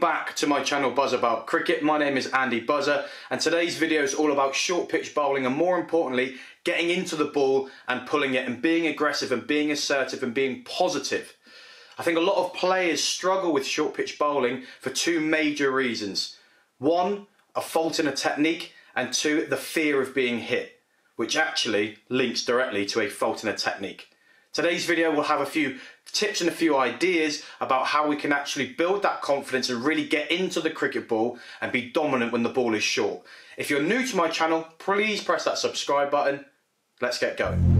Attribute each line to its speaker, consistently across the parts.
Speaker 1: back to my channel Buzz About Cricket. My name is Andy Buzzer and today's video is all about short pitch bowling and more importantly getting into the ball and pulling it and being aggressive and being assertive and being positive. I think a lot of players struggle with short pitch bowling for two major reasons. One, a fault in a technique and two, the fear of being hit, which actually links directly to a fault in a technique. Today's video will have a few tips and a few ideas about how we can actually build that confidence and really get into the cricket ball and be dominant when the ball is short. If you're new to my channel, please press that subscribe button. Let's get going.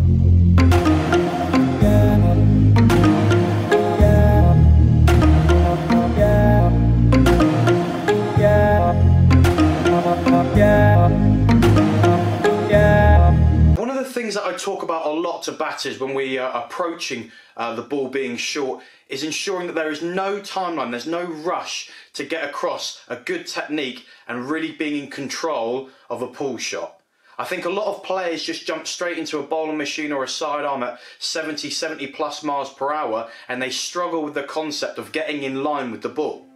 Speaker 1: Things that I talk about a lot to batters when we are approaching uh, the ball being short is ensuring that there is no timeline, there's no rush to get across a good technique and really being in control of a pull shot. I think a lot of players just jump straight into a bowling machine or a sidearm at 70, 70 plus miles per hour and they struggle with the concept of getting in line with the ball.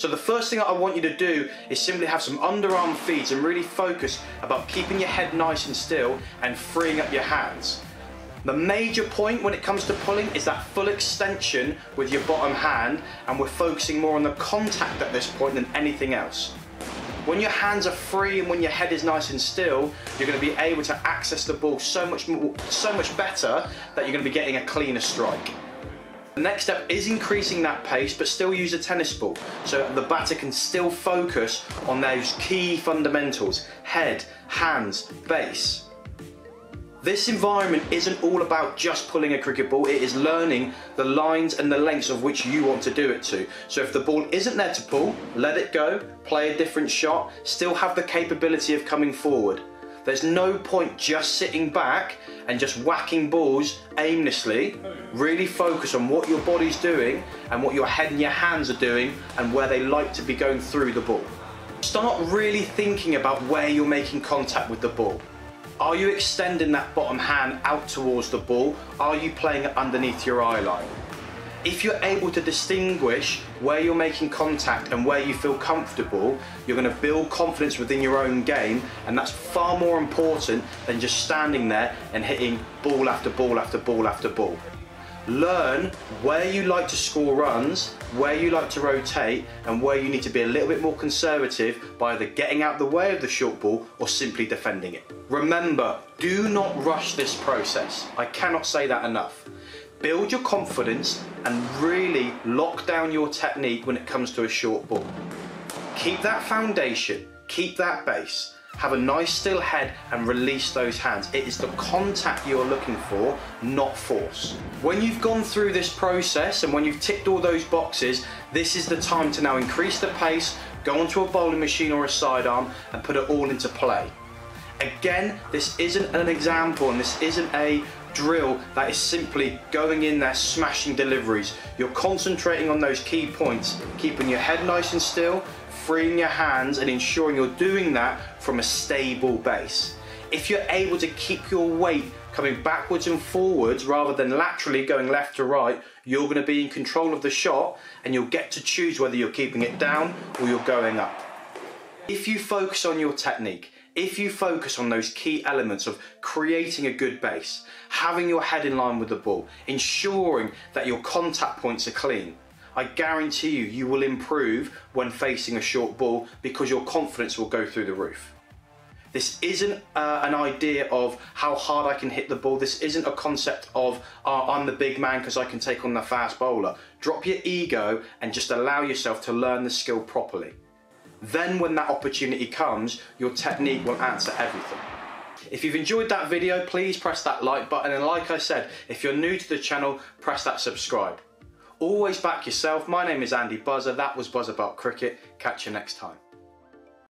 Speaker 1: So the first thing I want you to do is simply have some underarm feeds and really focus about keeping your head nice and still and freeing up your hands. The major point when it comes to pulling is that full extension with your bottom hand and we're focusing more on the contact at this point than anything else. When your hands are free and when your head is nice and still, you're going to be able to access the ball so much more, so much better that you're going to be getting a cleaner strike. The next step is increasing that pace, but still use a tennis ball, so the batter can still focus on those key fundamentals, head, hands, base. This environment isn't all about just pulling a cricket ball, it is learning the lines and the lengths of which you want to do it to. So if the ball isn't there to pull, let it go, play a different shot, still have the capability of coming forward. There's no point just sitting back and just whacking balls aimlessly. Really focus on what your body's doing and what your head and your hands are doing and where they like to be going through the ball. Start really thinking about where you're making contact with the ball. Are you extending that bottom hand out towards the ball? Are you playing it underneath your eye line? If you're able to distinguish where you're making contact and where you feel comfortable, you're going to build confidence within your own game, and that's far more important than just standing there and hitting ball after ball after ball after ball. Learn where you like to score runs, where you like to rotate, and where you need to be a little bit more conservative by either getting out the way of the short ball or simply defending it. Remember, do not rush this process. I cannot say that enough build your confidence and really lock down your technique when it comes to a short ball. Keep that foundation, keep that base, have a nice still head and release those hands. It is the contact you're looking for, not force. When you've gone through this process and when you've ticked all those boxes, this is the time to now increase the pace, go onto a bowling machine or a sidearm and put it all into play. Again, this isn't an example and this isn't a drill that is simply going in there smashing deliveries. You're concentrating on those key points, keeping your head nice and still, freeing your hands and ensuring you're doing that from a stable base. If you're able to keep your weight coming backwards and forwards rather than laterally going left to right, you're going to be in control of the shot and you'll get to choose whether you're keeping it down or you're going up. If you focus on your technique, if you focus on those key elements of creating a good base, having your head in line with the ball, ensuring that your contact points are clean, I guarantee you, you will improve when facing a short ball because your confidence will go through the roof. This isn't uh, an idea of how hard I can hit the ball. This isn't a concept of oh, I'm the big man because I can take on the fast bowler. Drop your ego and just allow yourself to learn the skill properly. Then when that opportunity comes, your technique will answer everything. If you've enjoyed that video, please press that like button. And like I said, if you're new to the channel, press that subscribe. Always back yourself. My name is Andy Buzzer. That was Buzz About Cricket. Catch you next time.